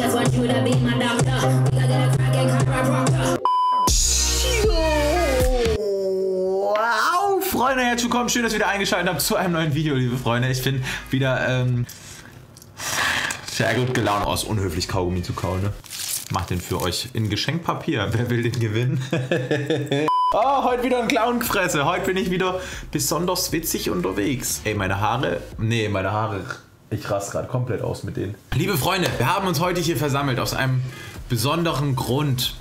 just want you to be my doctor. We gotta get a crackin' chiropractor. Wow, Freunde, herzlich willkommen. Schön, dass ihr wieder eingeschaltet habt zu einem neuen Video, liebe Freunde. Ich bin wieder ähm, sehr gut gelaunt aus, unhöflich Kaugummi zu kauen. Ne? Macht den für euch in Geschenkpapier. Wer will den gewinnen? oh, heute wieder ein Clownfresse. Heute bin ich wieder besonders witzig unterwegs. Ey, meine Haare. Nee, meine Haare. Ich raste gerade komplett aus mit denen. Liebe Freunde, wir haben uns heute hier versammelt aus einem besonderen Grund.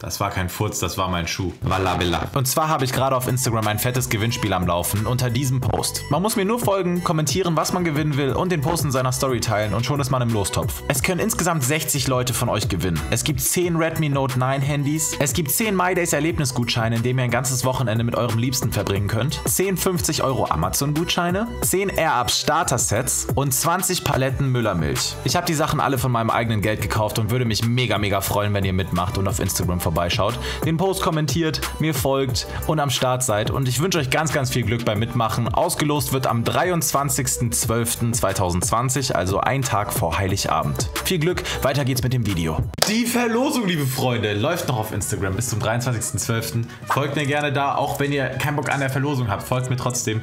Das war kein Furz, das war mein Schuh. Wallabilla. Und zwar habe ich gerade auf Instagram ein fettes Gewinnspiel am Laufen unter diesem Post. Man muss mir nur folgen, kommentieren, was man gewinnen will und den Post in seiner Story teilen und schon ist man im Lostopf. Es können insgesamt 60 Leute von euch gewinnen. Es gibt 10 Redmi Note 9 Handys. Es gibt 10 MyDays Erlebnisgutscheine, in denen ihr ein ganzes Wochenende mit eurem Liebsten verbringen könnt. 10 50 Euro Amazon Gutscheine. 10 AirUp Starter Sets und 20 Paletten Müllermilch. Ich habe die Sachen alle von meinem eigenen Geld gekauft und würde mich mega mega freuen, wenn ihr mitmacht und auf Instagram vorbeischaut, den Post kommentiert, mir folgt und am Start seid. Und ich wünsche euch ganz, ganz viel Glück beim Mitmachen. Ausgelost wird am 23.12.2020, also ein Tag vor Heiligabend. Viel Glück, weiter geht's mit dem Video. Die Verlosung, liebe Freunde, läuft noch auf Instagram bis zum 23.12. Folgt mir gerne da, auch wenn ihr keinen Bock an der Verlosung habt. Folgt mir trotzdem.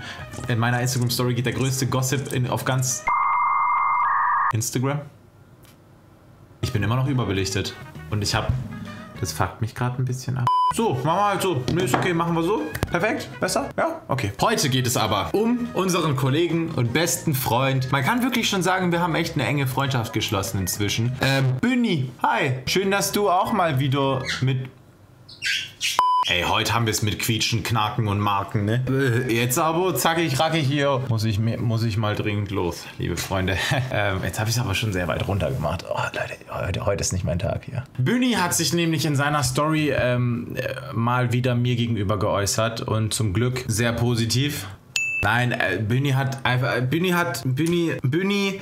In meiner Instagram-Story geht der größte Gossip in, auf ganz Instagram. Ich bin immer noch überbelichtet. Und ich habe das fuckt mich gerade ein bisschen ab. So, machen wir halt so. Nö, ist okay, machen wir so. Perfekt. Besser? Ja? Okay. Heute geht es aber um unseren Kollegen und besten Freund. Man kann wirklich schon sagen, wir haben echt eine enge Freundschaft geschlossen inzwischen. Äh, Bünni, hi. Schön, dass du auch mal wieder mit Ey, heute haben wir es mit Quietschen, Knacken und Marken, ne? Äh, Jetzt aber zackig, rackig hier. Muss ich, muss ich mal dringend los, liebe Freunde. ähm, jetzt habe ich es aber schon sehr weit runter gemacht. Oh, Leute, heute, heute ist nicht mein Tag hier. Bühni hat sich nämlich in seiner Story ähm, äh, mal wieder mir gegenüber geäußert und zum Glück sehr positiv. Nein, äh, Bühni hat einfach, äh, Bühni hat, Bühni, Bühni,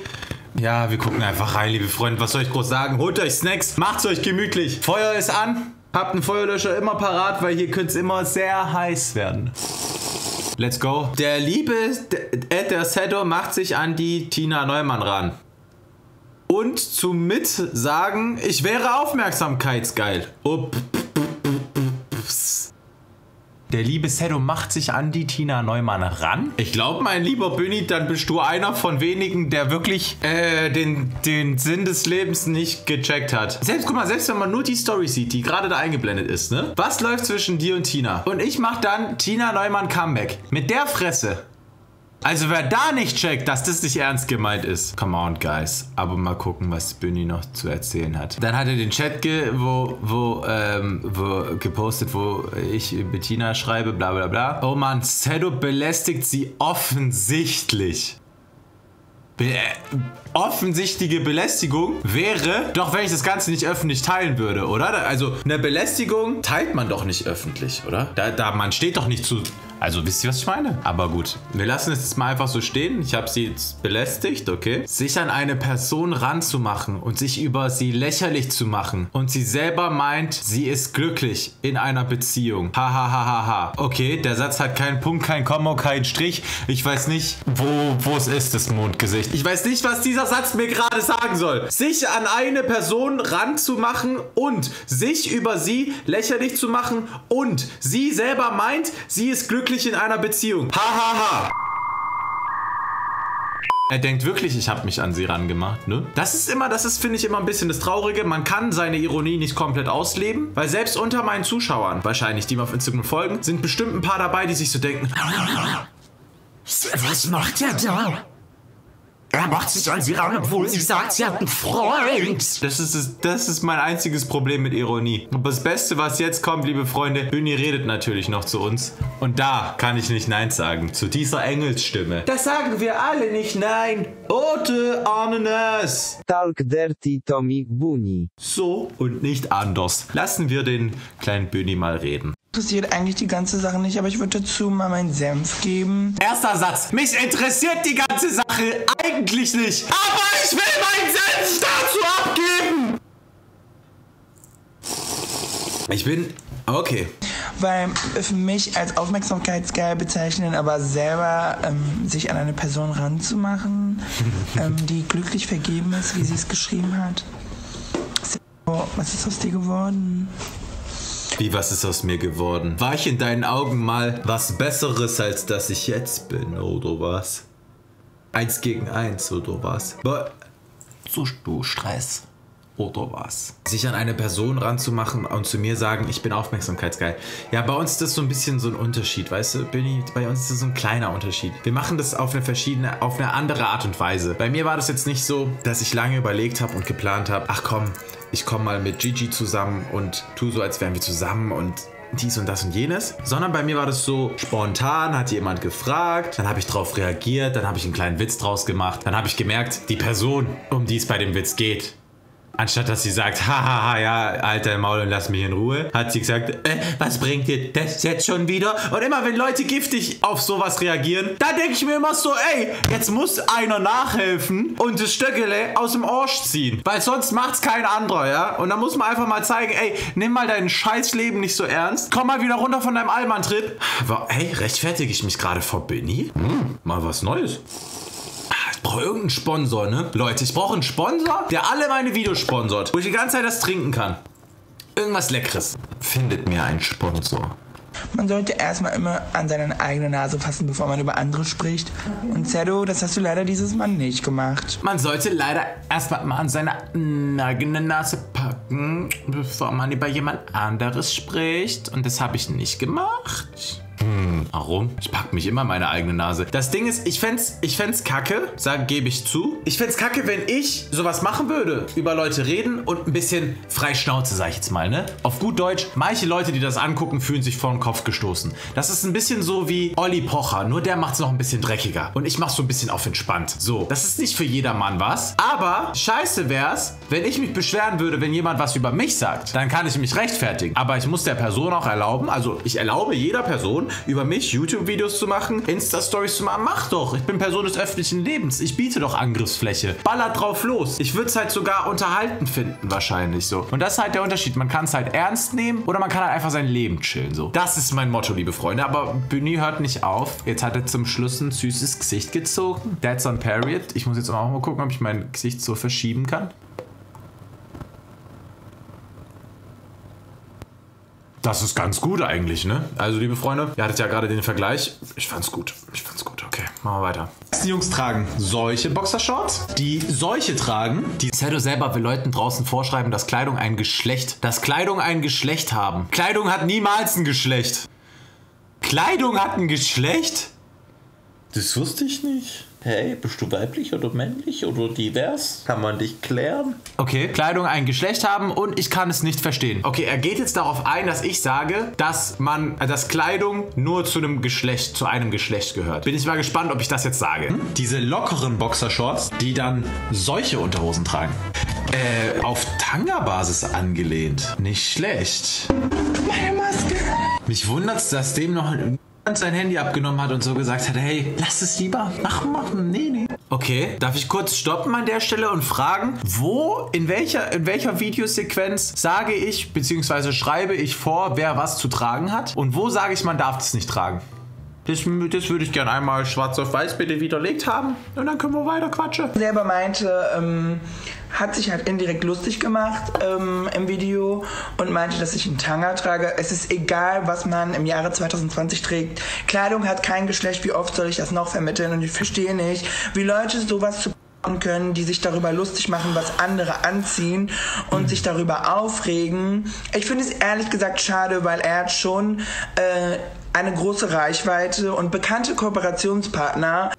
ja, wir gucken einfach rein, liebe Freunde. Was soll ich groß sagen? Holt euch Snacks, macht's euch gemütlich. Feuer ist an. Habt einen Feuerlöscher immer parat, weil hier könnte es immer sehr heiß werden. Let's go. Der liebe Ed der Sedo macht sich an die Tina Neumann ran. Und zum Mitsagen, ich wäre aufmerksamkeitsgeil. Up. Der liebe Sedo macht sich an die Tina Neumann ran. Ich glaube, mein lieber Büni, dann bist du einer von wenigen, der wirklich äh, den, den Sinn des Lebens nicht gecheckt hat. Selbst, guck mal, selbst wenn man nur die Story sieht, die gerade da eingeblendet ist, ne? Was läuft zwischen dir und Tina? Und ich mach dann Tina Neumann Comeback. Mit der Fresse. Also wer da nicht checkt, dass das nicht ernst gemeint ist, come on guys. Aber mal gucken, was Büni noch zu erzählen hat. Dann hat er den Chat ge wo, wo, ähm, wo gepostet, wo ich Bettina schreibe, bla bla bla. Oh man, Sedo belästigt sie offensichtlich. Be äh, offensichtliche Belästigung wäre, doch wenn ich das Ganze nicht öffentlich teilen würde, oder? Also eine Belästigung teilt man doch nicht öffentlich, oder? Da, da man steht doch nicht zu. Also wisst ihr, was ich meine? Aber gut, wir lassen es jetzt mal einfach so stehen. Ich habe sie jetzt belästigt, okay? Sich an eine Person ranzumachen und sich über sie lächerlich zu machen und sie selber meint, sie ist glücklich in einer Beziehung. Ha ha ha ha. Okay, der Satz hat keinen Punkt, kein Komma, keinen Strich. Ich weiß nicht, wo, wo es ist, das Mondgesicht. Ich weiß nicht, was dieser Satz mir gerade sagen soll. Sich an eine Person ranzumachen und sich über sie lächerlich zu machen und sie selber meint, sie ist glücklich in einer Beziehung. Ha ha ha. Er denkt wirklich, ich habe mich an sie rangemacht, ne? Das ist immer, das ist, finde ich, immer ein bisschen das Traurige. Man kann seine Ironie nicht komplett ausleben, weil selbst unter meinen Zuschauern, wahrscheinlich, die mir auf Instagram folgen, sind bestimmt ein paar dabei, die sich so denken, Was macht er da? Er macht sich an sie ran, obwohl sie sagt, sie hat einen Freund. Das ist, das, das ist mein einziges Problem mit Ironie. Aber das Beste, was jetzt kommt, liebe Freunde, Bühni redet natürlich noch zu uns. Und da kann ich nicht Nein sagen. Zu dieser Engelsstimme. Das sagen wir alle nicht Nein. Ote Arnenes. Talk Dirty Tommy Buni. So und nicht anders. Lassen wir den kleinen Bühni mal reden. Interessiert eigentlich die ganze Sache nicht, aber ich würde dazu mal meinen Senf geben. Erster Satz. Mich interessiert die ganze Sache eigentlich nicht. Aber ich will meinen Senf dazu abgeben. Ich bin. Okay. weil für mich als aufmerksamkeitsgeil bezeichnen, aber selber ähm, sich an eine Person ranzumachen, ähm, die glücklich vergeben ist, wie sie es geschrieben hat. So, was ist aus dir geworden? Wie, was ist aus mir geworden? War ich in deinen Augen mal was Besseres, als dass ich jetzt bin, oder was? Eins gegen eins, oder was? Bo- So, du Stress. Oder was? Sich an eine Person ranzumachen und zu mir sagen, ich bin aufmerksamkeitsgeil. Ja, bei uns ist das so ein bisschen so ein Unterschied, weißt du, Billy? Bei uns ist das so ein kleiner Unterschied. Wir machen das auf eine verschiedene, auf eine andere Art und Weise. Bei mir war das jetzt nicht so, dass ich lange überlegt habe und geplant habe, ach komm, ich komme mal mit Gigi zusammen und tu so, als wären wir zusammen und dies und das und jenes, sondern bei mir war das so spontan, hat jemand gefragt, dann habe ich drauf reagiert, dann habe ich einen kleinen Witz draus gemacht, dann habe ich gemerkt, die Person, um die es bei dem Witz geht, Anstatt dass sie sagt, hahaha, ja, alter Maul und lass mich in Ruhe, hat sie gesagt, äh, was bringt dir das jetzt schon wieder? Und immer wenn Leute giftig auf sowas reagieren, da denke ich mir immer so, ey, jetzt muss einer nachhelfen und das Stöckele aus dem Arsch ziehen. Weil sonst macht's kein anderer, ja? Und da muss man einfach mal zeigen, ey, nimm mal dein Scheißleben nicht so ernst. Komm mal wieder runter von deinem Allmann-Trip. Ey, rechtfertige ich mich gerade vor Benny? Hm, mal was Neues. Ich brauche irgendeinen Sponsor, ne? Leute, ich brauche einen Sponsor, der alle meine Videos sponsort, wo ich die ganze Zeit das trinken kann. Irgendwas Leckeres. Findet mir einen Sponsor. Man sollte erstmal immer an seine eigene Nase fassen, bevor man über andere spricht. Und Zeddo, das hast du leider dieses Mal nicht gemacht. Man sollte leider erstmal mal an seine eigene Nase packen, bevor man über jemand anderes spricht. Und das habe ich nicht gemacht. Hm, warum? Ich pack mich immer meine eigene Nase. Das Ding ist, ich fänd's, ich fänd's kacke, sag, gebe ich zu. Ich fänd's kacke, wenn ich sowas machen würde, über Leute reden und ein bisschen frei Schnauze, sag ich jetzt mal, ne? Auf gut Deutsch, manche Leute, die das angucken, fühlen sich vor den Kopf gestoßen. Das ist ein bisschen so wie Olli Pocher, nur der macht's noch ein bisschen dreckiger. Und ich mach's so ein bisschen auf entspannt. So, das ist nicht für jedermann was. Aber scheiße wär's, wenn ich mich beschweren würde, wenn jemand was über mich sagt. Dann kann ich mich rechtfertigen. Aber ich muss der Person auch erlauben, also ich erlaube jeder Person, über mich YouTube-Videos zu machen, Insta-Stories zu machen. Mach doch, ich bin Person des öffentlichen Lebens. Ich biete doch Angriffsfläche. Ballert drauf los. Ich würde es halt sogar unterhalten finden, wahrscheinlich so. Und das ist halt der Unterschied. Man kann es halt ernst nehmen oder man kann halt einfach sein Leben chillen. So. Das ist mein Motto, liebe Freunde. Aber Bühni hört nicht auf. Jetzt hat er zum Schluss ein süßes Gesicht gezogen. That's on period. Ich muss jetzt auch mal gucken, ob ich mein Gesicht so verschieben kann. Das ist ganz gut eigentlich, ne? Also, liebe Freunde, ihr hattet ja gerade den Vergleich. Ich fand's gut. Ich fand's gut. Okay, machen wir weiter. Die Jungs tragen solche Boxershorts, die solche tragen. Die Zeddo selber will Leuten draußen vorschreiben, dass Kleidung ein Geschlecht, dass Kleidung ein Geschlecht haben. Kleidung hat niemals ein Geschlecht. Kleidung hat ein Geschlecht? Das wusste ich nicht. Hey, bist du weiblich oder männlich oder divers? Kann man dich klären? Okay, Kleidung ein Geschlecht haben und ich kann es nicht verstehen. Okay, er geht jetzt darauf ein, dass ich sage, dass man, äh, dass Kleidung nur zu einem Geschlecht, zu einem Geschlecht gehört. Bin ich mal gespannt, ob ich das jetzt sage. Diese lockeren Boxershorts, die dann solche Unterhosen tragen. Äh, auf Tanga-Basis angelehnt. Nicht schlecht. Meine Maske. Mich wundert's, dass dem noch sein Handy abgenommen hat und so gesagt hat, hey, lass es lieber machen, machen, nee, nee. Okay, darf ich kurz stoppen an der Stelle und fragen, wo, in welcher, in welcher Videosequenz sage ich, beziehungsweise schreibe ich vor, wer was zu tragen hat und wo sage ich, man darf es nicht tragen? Das, das würde ich gerne einmal schwarz auf weiß bitte widerlegt haben und dann können wir weiter quatschen. selber meinte, ähm, hat sich halt indirekt lustig gemacht ähm, im Video und meinte, dass ich einen Tanga trage. Es ist egal, was man im Jahre 2020 trägt. Kleidung hat kein Geschlecht. Wie oft soll ich das noch vermitteln? Und ich verstehe nicht, wie Leute sowas zu können, die sich darüber lustig machen, was andere anziehen und sich darüber aufregen. Ich finde es ehrlich gesagt schade, weil er hat schon äh, eine große Reichweite und bekannte Kooperationspartner.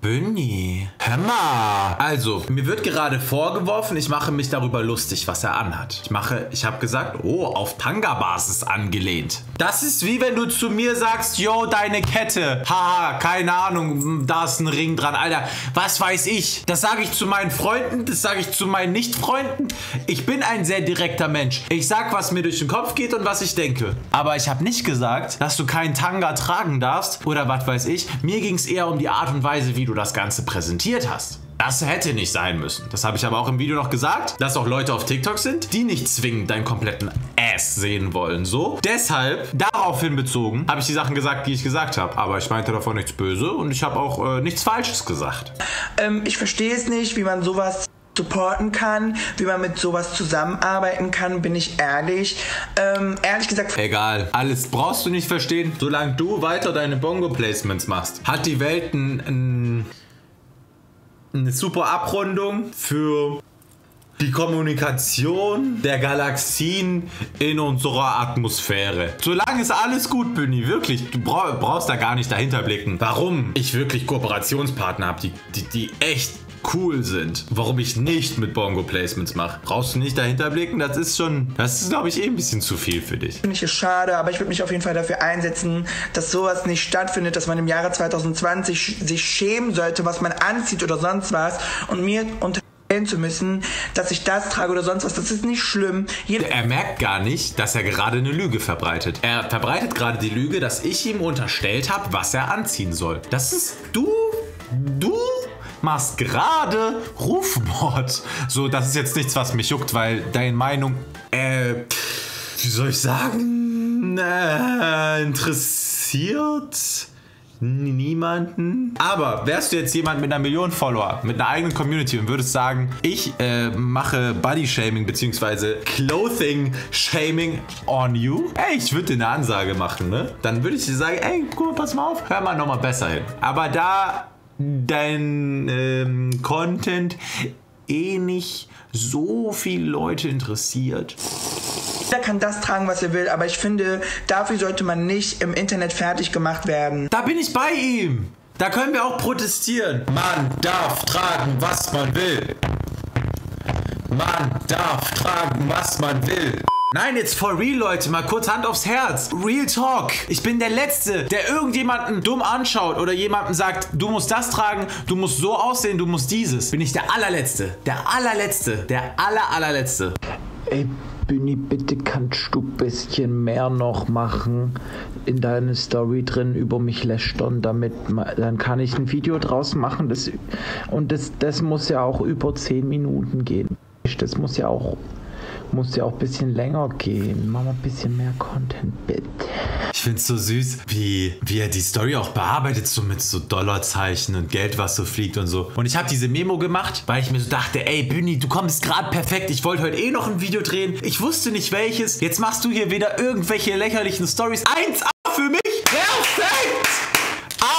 Bünni. Mal. Also, mir wird gerade vorgeworfen, ich mache mich darüber lustig, was er anhat. Ich mache, ich habe gesagt, oh, auf Tanga-Basis angelehnt. Das ist wie wenn du zu mir sagst, yo, deine Kette. Haha, keine Ahnung, da ist ein Ring dran. Alter, was weiß ich? Das sage ich zu meinen Freunden, das sage ich zu meinen Nicht-Freunden. Ich bin ein sehr direkter Mensch. Ich sag, was mir durch den Kopf geht und was ich denke. Aber ich habe nicht gesagt, dass du keinen Tanga tragen darfst oder was weiß ich. Mir ging es eher um die Art und Weise, wie du das Ganze präsentierst. Kommentiert hast. Das hätte nicht sein müssen. Das habe ich aber auch im Video noch gesagt, dass auch Leute auf TikTok sind, die nicht zwingend deinen kompletten Ass sehen wollen. So. Deshalb, daraufhin bezogen, habe ich die Sachen gesagt, die ich gesagt habe. Aber ich meinte davon nichts Böse und ich habe auch äh, nichts Falsches gesagt. Ähm, ich verstehe es nicht, wie man sowas supporten kann, wie man mit sowas zusammenarbeiten kann, bin ich ehrlich. Ähm, ehrlich gesagt, Egal, alles brauchst du nicht verstehen. Solange du weiter deine Bongo-Placements machst, hat die Welt ein, ein, eine super Abrundung für die Kommunikation der Galaxien in unserer Atmosphäre. Solange ist alles gut, Büni, wirklich. Du brauch, brauchst da gar nicht dahinter blicken, warum ich wirklich Kooperationspartner habe, die, die, die echt cool sind. Warum ich nicht mit Bongo-Placements mache. Brauchst du nicht dahinter blicken? Das ist schon, das ist, glaube ich, eh ein bisschen zu viel für dich. finde ich es schade, aber ich würde mich auf jeden Fall dafür einsetzen, dass sowas nicht stattfindet, dass man im Jahre 2020 sch- sich schämen sollte, was man anzieht oder sonst was und mir unterstellen zu müssen, dass ich das trage oder sonst was. Das ist nicht schlimm. Jeder Er merkt gar nicht, dass er gerade eine Lüge verbreitet. Er verbreitet gerade die Lüge, dass ich ihm unterstellt habe, was er anziehen soll. Das ist du, du machst gerade Rufmord. So, das ist jetzt nichts, was mich juckt, weil deine Meinung, äh, wie soll ich sagen, äh, interessiert niemanden. Aber wärst du jetzt jemand mit einer Million Follower, mit einer eigenen Community und würdest sagen, ich äh, mache Body Shaming bzw. Clothing Shaming on you, ey, ich würde dir eine Ansage machen, ne? Dann würde ich dir sagen, ey, guck mal, pass mal auf, hör mal nochmal besser hin. Aber da dein ähm, Content eh nicht so viele Leute interessiert, kann das tragen, was er will, aber ich finde, dafür sollte man nicht im Internet fertig gemacht werden. Da bin ich bei ihm. Da können wir auch protestieren. Man darf tragen, was man will. Man darf tragen, was man will. Nein, jetzt for real, Leute, mal kurz Hand aufs Herz. Real Talk. Ich bin der Letzte, der irgendjemanden dumm anschaut oder jemandem sagt, du musst das tragen, du musst so aussehen, du musst dieses. Bin ich der allerletzte. Der allerletzte. Der aller allerletzte. Ey, Büni, bitte kannst du ein bisschen mehr noch machen in deine Story drin über mich lästern, damit dann kann ich ein Video draus machen. Das, und das, das muss ja auch über 10 Minuten gehen. Das muss ja auch muss ja auch ein bisschen länger gehen. Mach mal ein bisschen mehr Content, bitte. Ich find's so süß, wie, wie er die Story auch bearbeitet, so mit so Dollarzeichen und Geld, was so fliegt und so. Und ich habe diese Memo gemacht, weil ich mir so dachte, ey, Büni, du kommst gerade perfekt. Ich wollte heute eh noch ein Video drehen. Ich wusste nicht welches. Jetzt machst du hier wieder irgendwelche lächerlichen Stories. 1A für mich. Perfekt!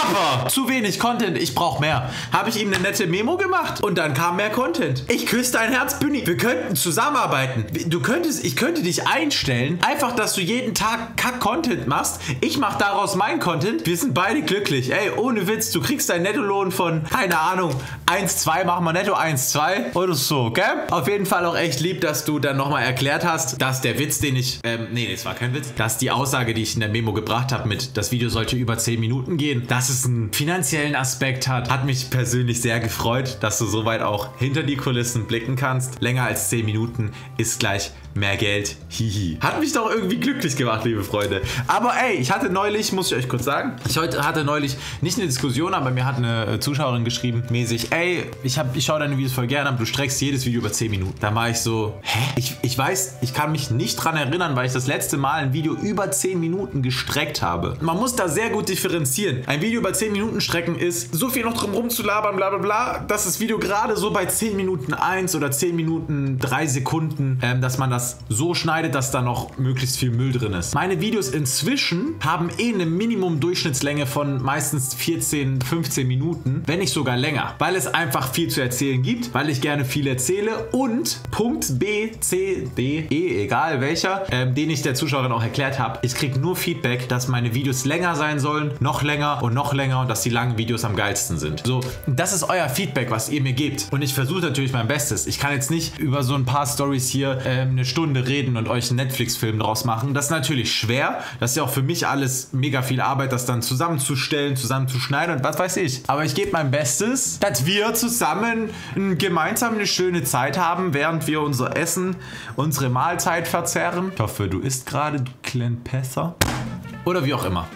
Aber zu wenig Content, ich brauche mehr. Habe ich ihm eine nette Memo gemacht und dann kam mehr Content. Ich küsse dein Herz, Büni. Wir könnten zusammenarbeiten. Du könntest, ich könnte dich einstellen, einfach, dass du jeden Tag Kack-Content machst. Ich mache daraus mein Content. Wir sind beide glücklich. Ey, ohne Witz, du kriegst deinen Nettolohn von, keine Ahnung, 1,2, machen wir netto 1,2 oder so, gell? Auf jeden Fall auch echt lieb, dass du dann nochmal erklärt hast, dass der Witz, den ich, ähm, nee, das war kein Witz, dass die Aussage, die ich in der Memo gebracht habe mit, das Video sollte über 10 Minuten gehen, dass es einen finanziellen Aspekt hat, hat mich persönlich sehr gefreut, dass du soweit auch hinter die Kulissen blicken kannst. Länger als 10 Minuten ist gleich mehr Geld. Hihi. Hat mich doch irgendwie glücklich gemacht, liebe Freunde. Aber ey, ich hatte neulich, muss ich euch kurz sagen, ich heute hatte neulich nicht eine Diskussion, aber mir hat eine äh, Zuschauerin geschrieben, mäßig, ey, ich, hab, ich schaue deine Videos voll gerne, aber du streckst jedes Video über 10 Minuten. Da war ich so, hä? Ich, ich weiß, ich kann mich nicht dran erinnern, weil ich das letzte Mal ein Video über 10 Minuten gestreckt habe. Man muss da sehr gut differenzieren. Ein Video über 10 Minuten strecken ist, so viel noch drum rum zu labern, bla bla bla, dass das Video gerade so bei 10 Minuten 1 oder 10 Minuten 3 Sekunden, ähm, dass man das so schneidet, dass da noch möglichst viel Müll drin ist. Meine Videos inzwischen haben eh eine Minimum-Durchschnittslänge von meistens 14, 15 Minuten, wenn nicht sogar länger, weil es einfach viel zu erzählen gibt, weil ich gerne viel erzähle und Punkt B, C, D, E, egal welcher, ähm, den ich der Zuschauerin auch erklärt habe, ich kriege nur Feedback, dass meine Videos länger sein sollen, noch länger und noch länger und dass die langen Videos am geilsten sind. So, das ist euer Feedback, was ihr mir gebt. Und ich versuche natürlich mein Bestes. Ich kann jetzt nicht über so ein paar Stories hier ähm, eine Stunde reden und euch einen Netflix-Film draus machen. Das ist natürlich schwer. Das ist ja auch für mich alles mega viel Arbeit, das dann zusammenzustellen, zusammenzuschneiden und was weiß ich. Aber ich gebe mein Bestes, dass wir zusammen gemeinsam eine schöne Zeit haben, während wir unser Essen, unsere Mahlzeit verzehren. Ich hoffe, du isst gerade, du kleinen Pässer. Oder wie auch immer.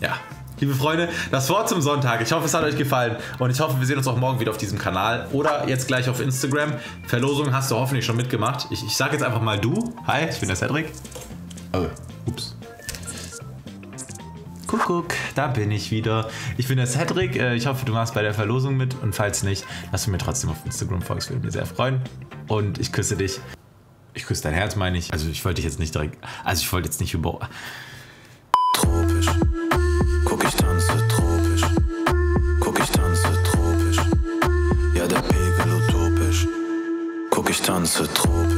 Ja. Liebe Freunde, das Wort zum Sonntag. Ich hoffe, es hat euch gefallen und ich hoffe, wir sehen uns auch morgen wieder auf diesem Kanal oder jetzt gleich auf Instagram. Verlosung hast du hoffentlich schon mitgemacht. Ich, ich sage jetzt einfach mal du. Hi, ich bin der Cedric. Oh, ups. Kuckuck, da bin ich wieder. Ich bin der Cedric. Äh, Ich hoffe, du machst bei der Verlosung mit und falls nicht, dass du mir trotzdem auf Instagram folgst, würde mich sehr freuen. Und ich küsse dich. Ich küsse dein Herz, meine ich. Also ich wollte dich jetzt nicht direkt. Also ich wollte jetzt nicht über. Tropisch. Ja, der